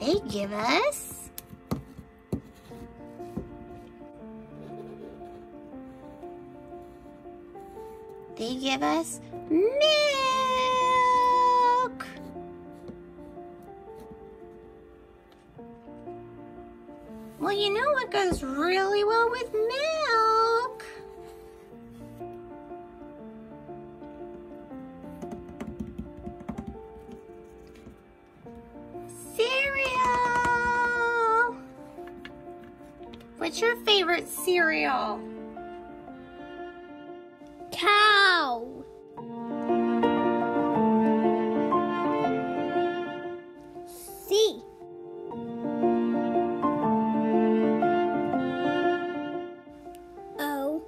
they give us they give us milk. Well, you know what goes really well with milk? What's your favorite cereal? Cow. C. O. Oh.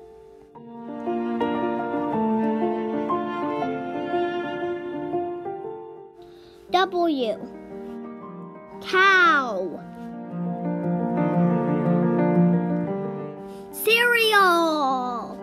W. Cereal.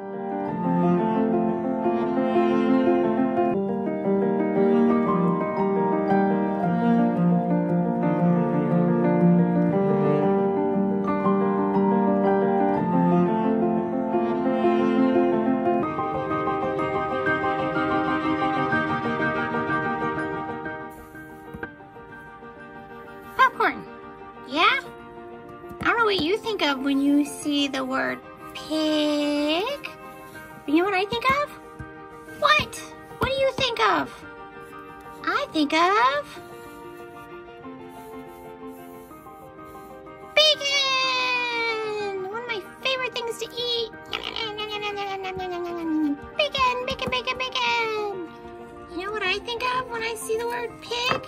Popcorn. Yeah? I don't know what you think of when you see the word pig. You know what I think of? What? What do you think of? I think of bacon. One of my favorite things to eat. Bacon, bacon, bacon, bacon. You know what I think of when I see the word pig?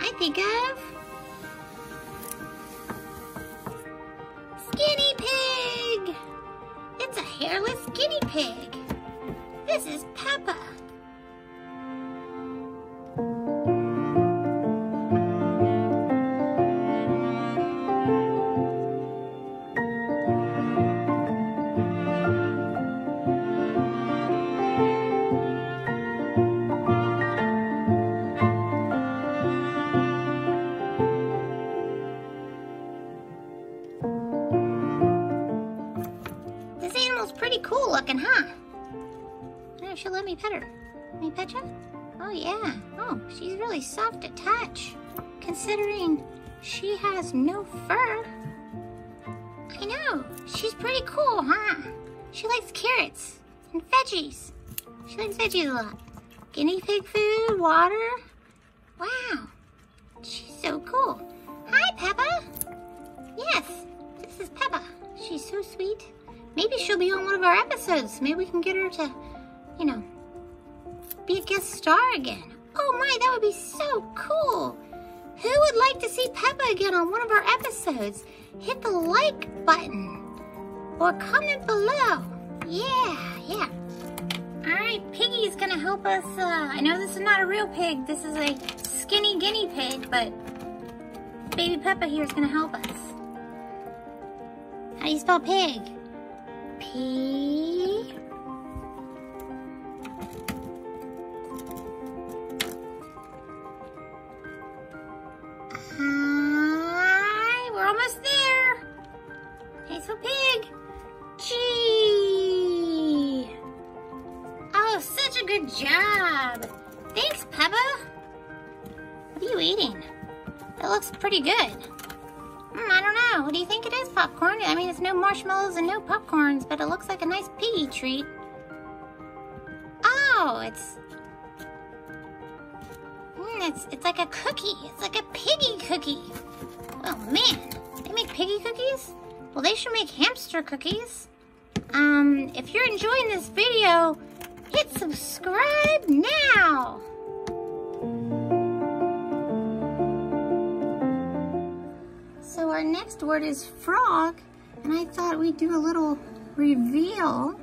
I think of guinea pig. This is Peppa. Animal's pretty cool looking, huh? Oh, she'll let me pet her. Let me pet you? Oh, yeah. Oh, she's really soft to touch, considering she has no fur. I know. She's pretty cool, huh? She likes carrots and veggies. She likes veggies a lot. Guinea pig food, water. Wow. She's so cool. Hi, Peppa. Yes, this is Peppa. She's so sweet. Maybe she'll be on one of our episodes. Maybe we can get her to, you know, be a guest star again. Oh my, that would be so cool. Who would like to see Peppa again on one of our episodes? Hit the like button or comment below. Yeah, yeah. All right, Piggy's gonna help us. Uh, I know this is not a real pig. This is a skinny guinea pig, but baby Peppa here is gonna help us. How do you spell pig? P. Hi, we're almost there. So pig. G. Oh, such a good job. Thanks, Peppa. What are you eating? It looks pretty good. What do you think it is, popcorn? I mean, it's no marshmallows and no popcorns, but it looks like a nice piggy treat. Oh, it's... Mm, it's, it's like a cookie. It's like a piggy cookie. Oh, man. They make piggy cookies? Well, they should make hamster cookies. Um, if you're enjoying this video, hit subscribe now. So our next word is frog, and I thought we'd do a little reveal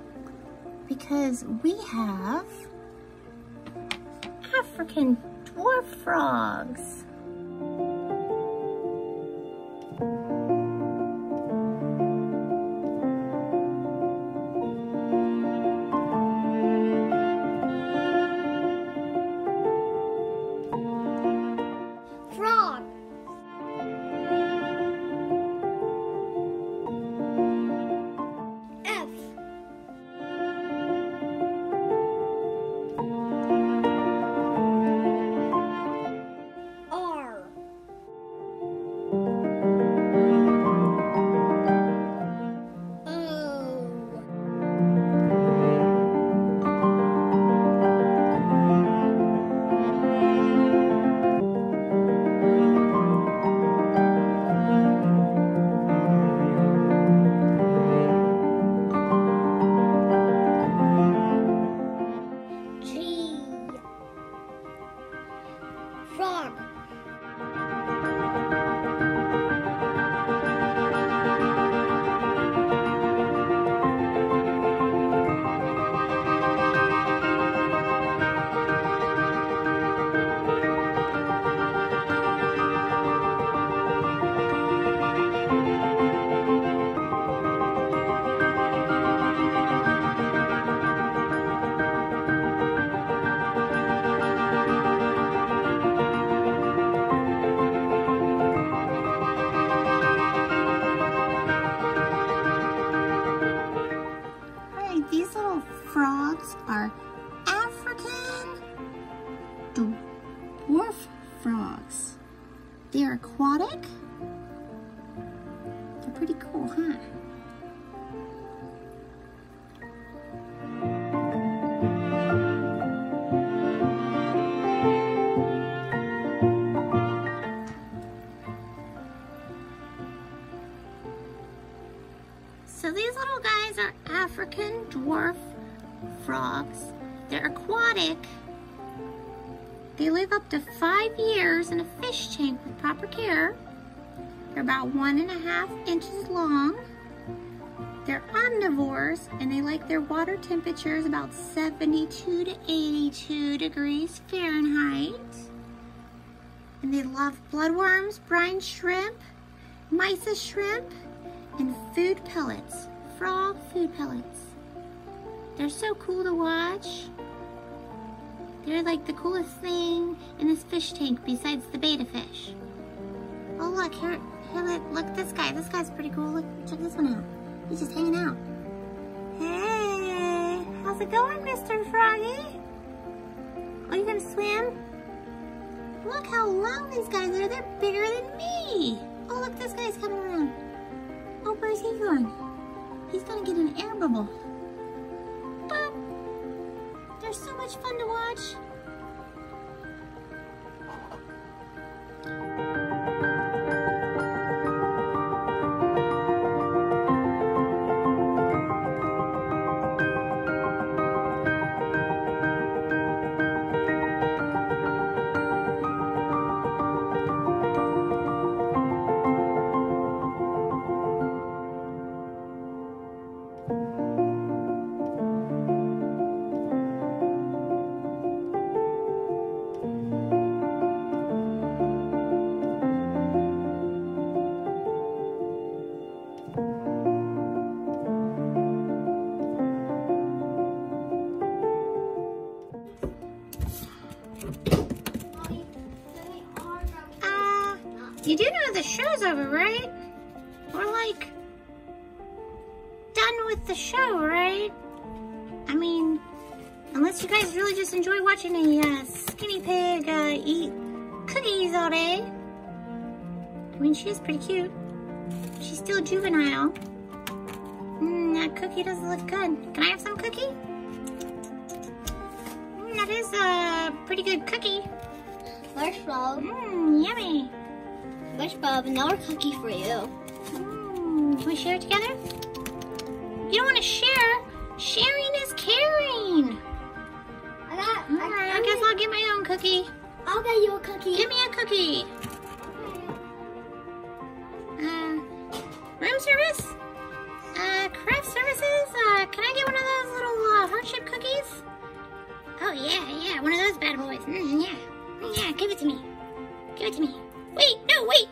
because we have African dwarf frogs. Frogs are African dwarf frogs. They're aquatic. They're pretty cool, huh? So these little guys are African dwarf frogs. They're aquatic. They live up to five years in a fish tank with proper care. They're about one and a half inches long. They're omnivores and they like their water temperatures about 72 to 82 degrees Fahrenheit. And they love bloodworms, brine shrimp, mysis shrimp, and food pellets, frog food pellets. They're so cool to watch. They're like the coolest thing in this fish tank besides the betta fish. Oh look, here, here look, look this guy. This guy's pretty cool. Look, check this one out. He's just hanging out. Hey, how's it going, Mr. Froggy? Are you gonna swim? Look how long these guys are. They're bigger than me. Oh, look, this guy's coming around. Oh, where's he going? He's gonna get an air bubble. So much fun to watch. Uh, you do know the show's over, right? We're like done with the show, right? I mean, unless you guys really just enjoy watching a uh, skinny pig uh, eat cookies all day. I mean, she is pretty cute. She's still juvenile. Mm, that cookie doesn't look good. Can I have some cookie? That is a pretty good cookie. SpongeBob. Mmm, yummy. SpongeBob, another cookie for you. Mm, can we share it together? You don't want to share. Sharing is caring. I got. All right, I guess I'll get my own cookie. I'll get you a cookie. Give me a cookie. Uh, room service? Uh, craft services? Uh, can I get one of those little uh, heart-shaped cookies? Oh, yeah, yeah, one of those bad boys. Mm, yeah. Yeah, give it to me. Give it to me. Wait, no, wait.